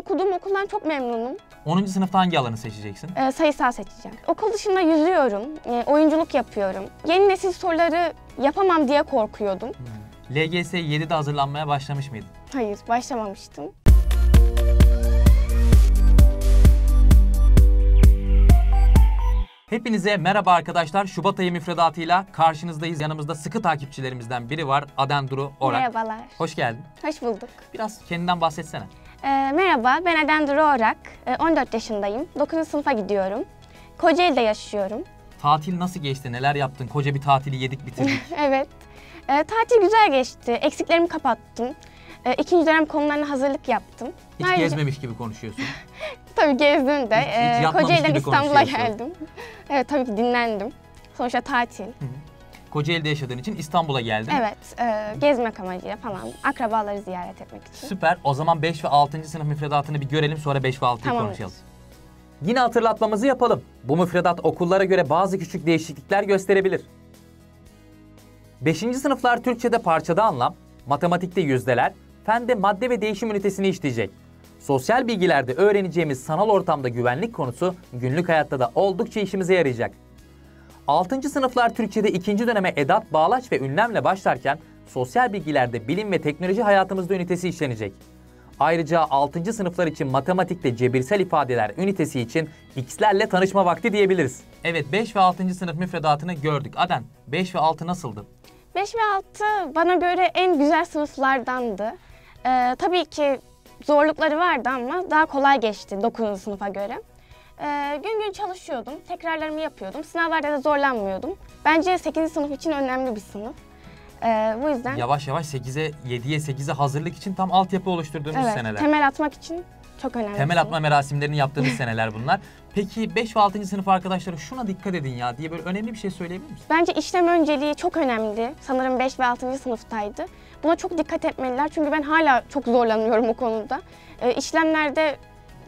Okuduğum okuldan çok memnunum. 10. sınıfta hangi alanı seçeceksin? Ee, sayısal seçeceğim. Okul dışında yüzüyorum, e, oyunculuk yapıyorum. Yeni nesil soruları yapamam diye korkuyordum. LGS 7'de hazırlanmaya başlamış mıydın? Hayır, başlamamıştım. Hepinize merhaba arkadaşlar. Şubat ayı müfredatıyla karşınızdayız. Yanımızda sıkı takipçilerimizden biri var. Aden Duru Orak. Merhabalar. Hoş geldin. Hoş bulduk. Biraz kendinden bahsetsene. Ee, merhaba, ben Eden Orak. Ee, 14 yaşındayım. 9. sınıfa gidiyorum. Kocaeli'de yaşıyorum. Tatil nasıl geçti? Neler yaptın? Koca bir tatili yedik bitirdik. Evet. Ee, tatil güzel geçti. Eksiklerimi kapattım. Ee, ikinci dönem konularına hazırlık yaptım. Hiç Ayrıca- gezmemiş gibi konuşuyorsun. Tabii gezdim de. Hiç- hiç Kocaeli'den İstanbul'a geldim. Evet, tabii ki dinlendim. Sonuçta tatil. Kocaeli'de yaşadığın için İstanbul'a geldin. Evet, e, gezmek amacıyla falan. Akrabaları ziyaret etmek için. Süper. O zaman 5 ve 6. sınıf müfredatını bir görelim sonra 5 ve 6'yı Tamamdır. konuşalım. Yine hatırlatmamızı yapalım. Bu müfredat okullara göre bazı küçük değişiklikler gösterebilir. 5. sınıflar Türkçe'de parçada anlam, matematikte yüzdeler, fende madde ve değişim ünitesini işleyecek. Sosyal bilgilerde öğreneceğimiz sanal ortamda güvenlik konusu günlük hayatta da oldukça işimize yarayacak. 6. sınıflar Türkçe'de ikinci döneme edat, bağlaç ve ünlemle başlarken sosyal bilgilerde bilim ve teknoloji hayatımızda ünitesi işlenecek. Ayrıca 6. sınıflar için matematikte cebirsel ifadeler ünitesi için x'lerle tanışma vakti diyebiliriz. Evet 5 ve 6. sınıf müfredatını gördük. Aden 5 ve 6 nasıldı? 5 ve 6 bana göre en güzel sınıflardandı. Ee, tabii ki zorlukları vardı ama daha kolay geçti 9. sınıfa göre. Ee, gün gün çalışıyordum, tekrarlarımı yapıyordum. Sınavlarda da zorlanmıyordum. Bence 8. sınıf için önemli bir sınıf. Ee, bu yüzden Yavaş yavaş 8'e 7'ye 8'e hazırlık için tam altyapı oluşturduğumuz evet, seneler. temel atmak için çok önemli. Temel atma merasimlerini yaptığımız seneler bunlar. Peki 5 ve 6. sınıf arkadaşları şuna dikkat edin ya diye böyle önemli bir şey söyleyebilir misin? Bence işlem önceliği çok önemli. Sanırım 5 ve 6. sınıftaydı. Buna çok dikkat etmeliler çünkü ben hala çok zorlanıyorum o konuda. Ee, işlemlerde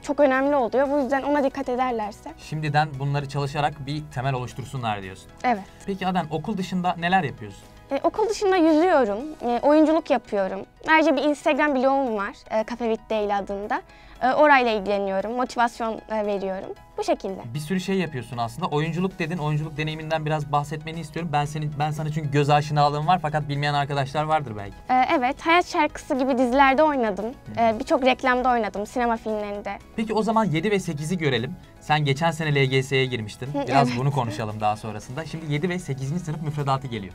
çok önemli oluyor. Bu yüzden ona dikkat ederlerse. Şimdiden bunları çalışarak bir temel oluştursunlar diyorsun. Evet. Peki Aden okul dışında neler yapıyorsun? Ee, okul dışında yüzüyorum, ee, oyunculuk yapıyorum. Ayrıca bir Instagram blogum var, e, Cafe with Daily adında. Ee, orayla ilgileniyorum, motivasyon e, veriyorum. Bu şekilde. Bir sürü şey yapıyorsun aslında. Oyunculuk dedin. Oyunculuk deneyiminden biraz bahsetmeni istiyorum. Ben senin ben sana çünkü göz aşinalığım var fakat bilmeyen arkadaşlar vardır belki. Ee, evet, Hayat Şarkısı gibi dizilerde oynadım. Ee, Birçok reklamda oynadım, sinema filmlerinde. Peki o zaman 7 ve 8'i görelim. Sen geçen sene LGS'ye girmiştin. Biraz evet. bunu konuşalım daha sonrasında. Şimdi 7 ve 8. sınıf müfredatı geliyor.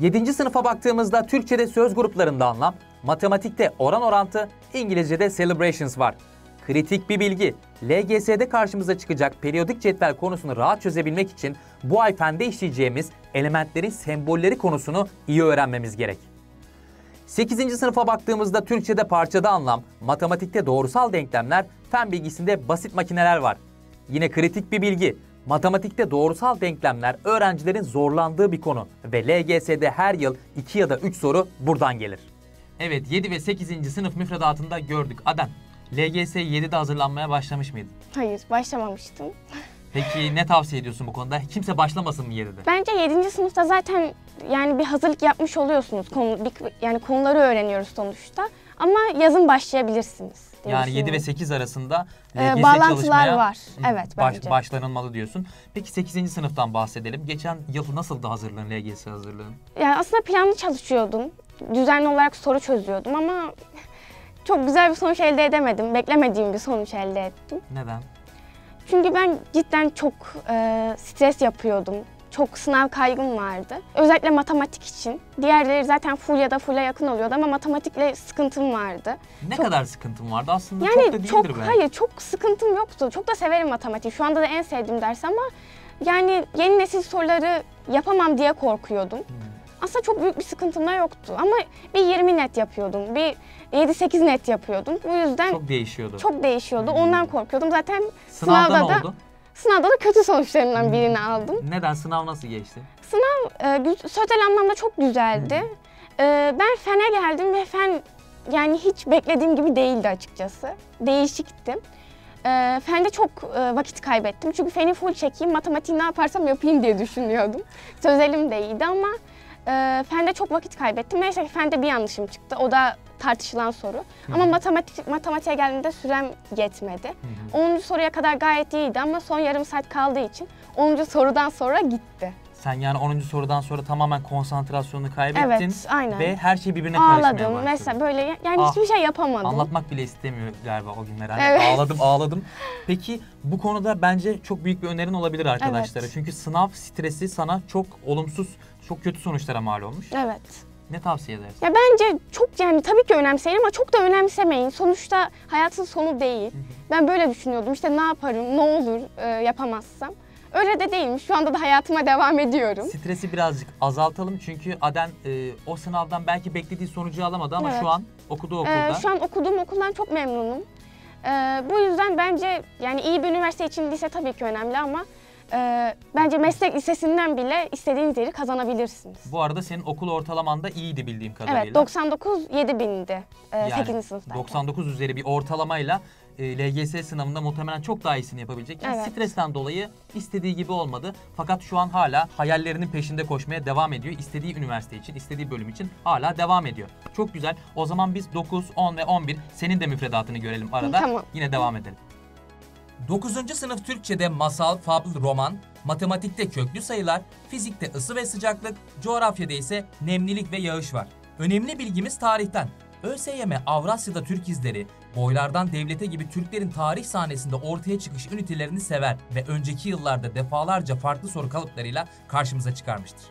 7. sınıfa baktığımızda Türkçe'de söz gruplarında anlam, matematikte oran orantı, İngilizce'de celebrations var. Kritik bir bilgi. LGS'de karşımıza çıkacak periyodik cetvel konusunu rahat çözebilmek için bu ay fende işleyeceğimiz elementlerin sembolleri konusunu iyi öğrenmemiz gerek. 8. sınıfa baktığımızda Türkçe'de parçada anlam, matematikte doğrusal denklemler, fen bilgisinde basit makineler var. Yine kritik bir bilgi. Matematikte doğrusal denklemler öğrencilerin zorlandığı bir konu ve LGS'de her yıl 2 ya da 3 soru buradan gelir. Evet 7 ve 8. sınıf müfredatında gördük. Adem, LGS 7'de hazırlanmaya başlamış mıydın? Hayır, başlamamıştım. Peki ne tavsiye ediyorsun bu konuda? Kimse başlamasın mı 7'de? Bence 7. sınıfta zaten yani bir hazırlık yapmış oluyorsunuz. Konu, bir- yani konuları öğreniyoruz sonuçta. Ama yazın başlayabilirsiniz. Yani 7 ve düşünüyorum. 8 arasında Ee, bağlantılar var. Evet, baş- bence. başlanılmalı diyorsun. Peki 8. sınıftan bahsedelim. Geçen yıl nasıldı hazırlığın, LGS hazırlığın? Yani aslında planlı çalışıyordum. Düzenli olarak soru çözüyordum ama çok güzel bir sonuç elde edemedim. Beklemediğim bir sonuç elde ettim. Neden? Çünkü ben cidden çok e, stres yapıyordum. Çok sınav kaygım vardı. Özellikle matematik için. Diğerleri zaten full ya da full'a yakın oluyordu ama matematikle sıkıntım vardı. Ne Çok- kadar sıkıntın vardı? Aslında Yani çok da değildir çok, belki. hayır çok sıkıntım yoktu. Çok da severim matematik. Şu anda da en sevdiğim ders ama yani yeni nesil soruları yapamam diye korkuyordum. Hmm. Aslında çok büyük bir sıkıntım da yoktu ama bir 20 net yapıyordum. Bir 7-8 net yapıyordum. Bu yüzden çok, Çok değişiyordu. değişiyordu. Ondan korkuyordum. Zaten Sınavda sınavda da oldu? sınavda da kötü sonuçlarından birini aldım. Neden? Sınav nasıl geçti? Sınav e, sözel anlamda çok güzeldi. E, ben fene geldim ve fen yani hiç beklediğim gibi değildi açıkçası. Değişikti. E, fende çok e, vakit kaybettim. Çünkü feni full çekeyim, matematiği ne yaparsam yapayım diye düşünüyordum. Sözelim de iyiydi ama e, fende çok vakit kaybettim. Neyse ki fende bir yanlışım çıktı. O da tartışılan soru. Ama matematik matematiğe geldiğinde sürem yetmedi. 10. soruya kadar gayet iyiydi ama son yarım saat kaldığı için 10. sorudan sonra gitti. Sen yani 10. sorudan sonra tamamen konsantrasyonunu kaybettin. Evet, aynen. Ve her şey birbirine karışmaya Ağladım başladı. mesela böyle yani Ah, hiçbir şey yapamadım. Anlatmak bile istemiyor galiba o günler. Hani Evet. Ağladım ağladım. Peki bu konuda bence çok büyük bir önerin olabilir arkadaşlara. Evet. Çünkü sınav stresi sana çok olumsuz, çok kötü sonuçlara mal olmuş. Evet. Ne tavsiye edersin? Ya bence çok yani tabii ki önemseyin ama çok da önemsemeyin. Sonuçta hayatın sonu değil. Ben böyle düşünüyordum. İşte ne yaparım, ne olur e, yapamazsam. Öyle de değilmiş. Şu anda da hayatıma devam ediyorum. Stresi birazcık azaltalım çünkü Aden e, o sınavdan belki beklediği sonucu alamadı ama Evet. şu an okuduğu Ee, okulda. şu an okuduğum okuldan çok memnunum. Ee, bu yüzden bence yani iyi bir üniversite için lise tabii ki önemli ama e, bence meslek lisesinden bile istediğiniz yeri kazanabilirsiniz. Bu arada senin okul ortalaman da iyiydi bildiğim kadarıyla. Evet 99 7000'di e, Yani 8. sınıftayken. 99 üzeri bir ortalamayla e, LGS sınavında muhtemelen çok daha iyisini yapabilecek. Yani Evet. stresten dolayı istediği gibi olmadı. Fakat şu an hala hayallerinin peşinde koşmaya devam ediyor. İstediği üniversite için, istediği bölüm için hala devam ediyor. Çok güzel. O zaman biz 9, 10 ve 11 senin de müfredatını görelim arada. Tamam. Yine devam edelim. 9. sınıf Türkçe'de masal, fabl, roman, matematikte köklü sayılar, fizikte ısı ve sıcaklık, coğrafyada ise nemlilik ve yağış var. Önemli bilgimiz tarihten. ÖSYM Avrasya'da Türk izleri, boylardan devlete gibi Türklerin tarih sahnesinde ortaya çıkış ünitelerini sever ve önceki yıllarda defalarca farklı soru kalıplarıyla karşımıza çıkarmıştır.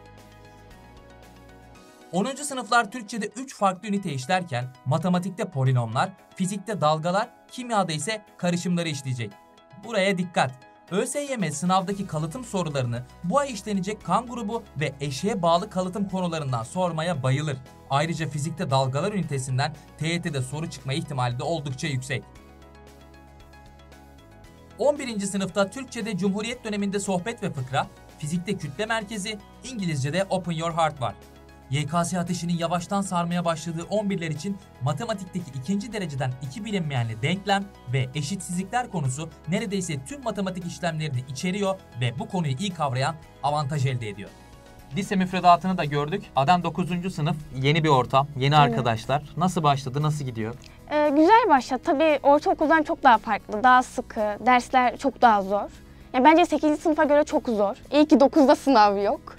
10. sınıflar Türkçe'de 3 farklı ünite işlerken matematikte polinomlar, fizikte dalgalar, kimyada ise karışımları işleyecek. Buraya dikkat. ÖSYM sınavdaki kalıtım sorularını bu ay işlenecek kan grubu ve eşeğe bağlı kalıtım konularından sormaya bayılır. Ayrıca fizikte dalgalar ünitesinden TYT'de soru çıkma ihtimali de oldukça yüksek. 11. sınıfta Türkçe'de Cumhuriyet döneminde sohbet ve fıkra, fizikte kütle merkezi, İngilizce'de Open Your Heart var. YKS ateşinin yavaştan sarmaya başladığı 11'ler için matematikteki ikinci dereceden iki bilinmeyenli denklem ve eşitsizlikler konusu neredeyse tüm matematik işlemlerini içeriyor ve bu konuyu iyi kavrayan avantaj elde ediyor. Lise müfredatını da gördük. Adam 9. sınıf, yeni bir ortam, yeni arkadaşlar. Nasıl başladı, nasıl gidiyor? Ee, güzel başladı. Tabii ortaokuldan çok daha farklı, daha sıkı, dersler çok daha zor. Yani bence 8. sınıfa göre çok zor. İyi ki 9'da sınav yok.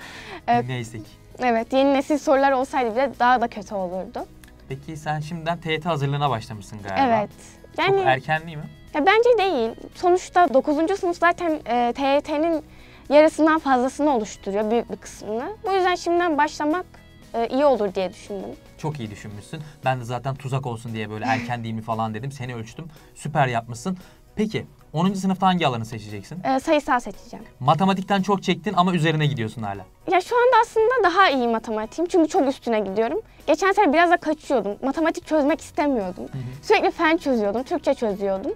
Evet. Neyse ki. Evet, yeni nesil sorular olsaydı bile daha da kötü olurdu. Peki sen şimdiden TYT hazırlığına başlamışsın galiba. Evet. Çok Yani erken değil mi? ya bence değil. Sonuçta 9. sınıf zaten e, TYT'nin yarısından fazlasını oluşturuyor, büyük bir kısmını. Bu yüzden şimdiden başlamak e, iyi olur diye düşündüm. Çok iyi düşünmüşsün. Ben de zaten tuzak olsun diye böyle erken değil mi falan dedim. Seni ölçtüm. Süper yapmışsın. Peki 10. sınıfta hangi alanı seçeceksin? E, sayısal seçeceğim. Matematikten çok çektin ama üzerine gidiyorsun hala. Ya şu anda aslında daha iyi matematiğim çünkü çok üstüne gidiyorum. Geçen sene biraz da kaçıyordum. Matematik çözmek istemiyordum. Sürekli fen çözüyordum, Türkçe çözüyordum.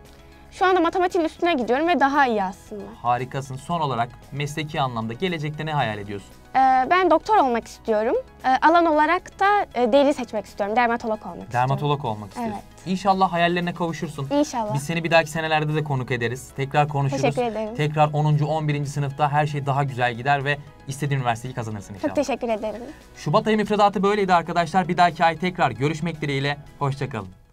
Şu anda matematiğin üstüne gidiyorum ve daha iyi aslında. Harikasın. Son olarak mesleki anlamda gelecekte ne hayal ediyorsun? Ee, ben doktor olmak istiyorum. Ee, alan olarak da e, deri seçmek istiyorum. Dermatolog olmak istiyorum. Dermatolog olmak istiyorsun. Evet. İnşallah hayallerine kavuşursun. İnşallah. Biz seni bir dahaki senelerde de konuk ederiz. Tekrar konuşuruz. Teşekkür ederim. Tekrar 10. 11. sınıfta her şey daha güzel gider ve istediğin üniversiteyi kazanırsın inşallah. Çok teşekkür ederim. Şubat ayı müfredatı böyleydi arkadaşlar. Bir dahaki ay tekrar görüşmek dileğiyle. Hoşçakalın.